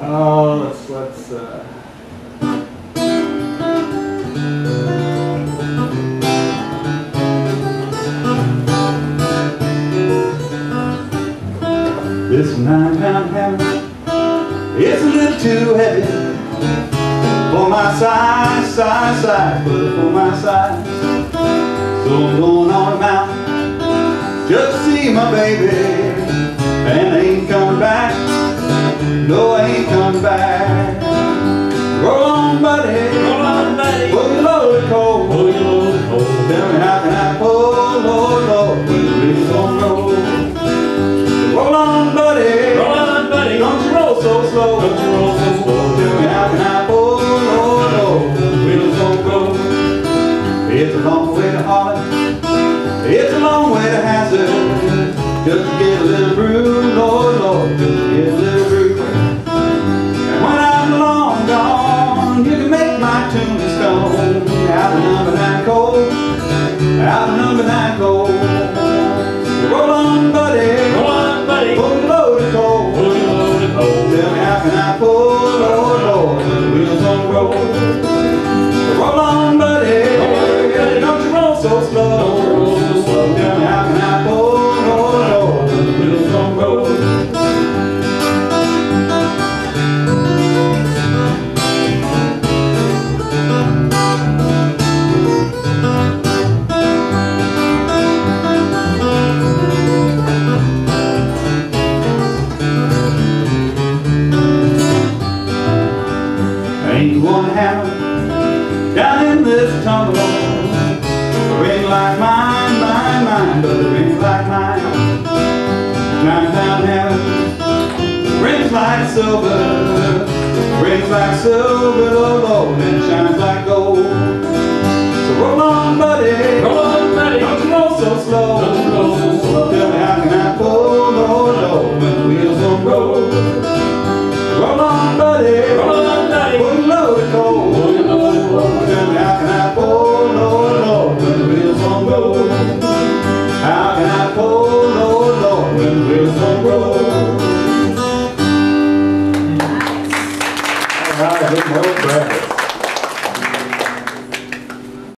Oh, let's, let's, uh. This nine pound hammer is a little too heavy for my size, size, size, but for my size. So I'm going on a mountain just to see my baby, and ain't coming Lord, wheels don't. It's a long way to Harlan. It's a long way to Hazard. Just get a little brew, get a little brew. And when I'm long gone, you can make my tombstone out of number nine cold, out of number nine cold. Ain't hammer down in this tunnel like mine, mine, mine, but it rings like mine. Nine pound hammer rings like silver Rings like silver, oh Lord, and shines like gold All right, big old Brad.